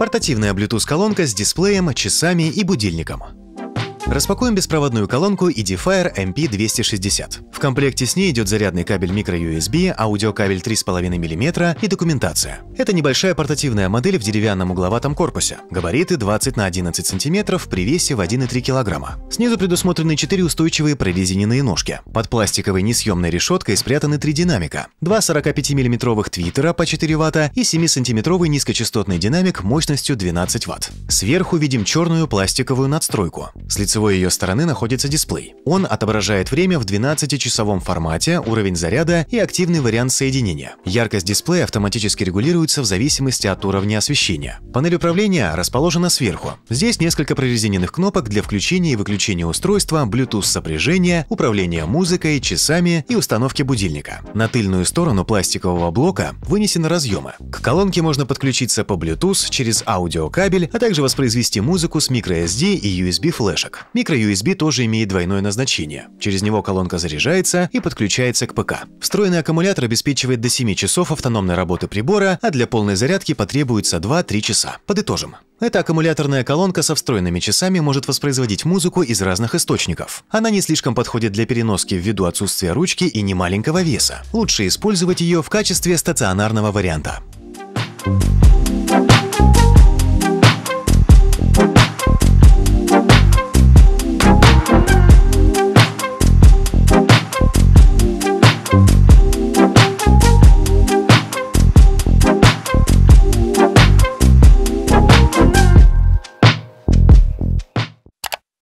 Портативная Bluetooth-колонка с дисплеем, часами и будильником. Распакуем беспроводную колонку Edifier MP260. В комплекте с ней идет зарядный кабель microUSB, аудиокабель 3,5 мм и документация. Это небольшая портативная модель в деревянном угловатом корпусе. Габариты 20 на 11 см при весе в 1,3 кг. Снизу предусмотрены 4 устойчивые прорезиненные ножки. Под пластиковой несъемной решеткой спрятаны три динамика. Два 45 мм твиттера по 4 Вт и 7 сантиметровый низкочастотный динамик мощностью 12 Вт. Сверху видим черную пластиковую надстройку. С лицевой ее стороны находится дисплей. Он отображает время в 12-часовом формате, уровень заряда и активный вариант соединения. Яркость дисплея автоматически регулируется в зависимости от уровня освещения. Панель управления расположена сверху. Здесь несколько прорезиненных кнопок для включения и выключения устройства, Bluetooth сопряжения, управления музыкой, часами и установки будильника. На тыльную сторону пластикового блока вынесены разъемы. К колонке можно подключиться по Bluetooth через аудиокабель, а также воспроизвести музыку с microSD и USB флешек. Микро-USB тоже имеет двойное назначение. Через него колонка заряжается и подключается к ПК. Встроенный аккумулятор обеспечивает до 7 часов автономной работы прибора, а для полной зарядки потребуется 2-3 часа. Подытожим. Эта аккумуляторная колонка со встроенными часами может воспроизводить музыку из разных источников. Она не слишком подходит для переноски ввиду отсутствия ручки и немаленького веса. Лучше использовать ее в качестве стационарного варианта. Thank you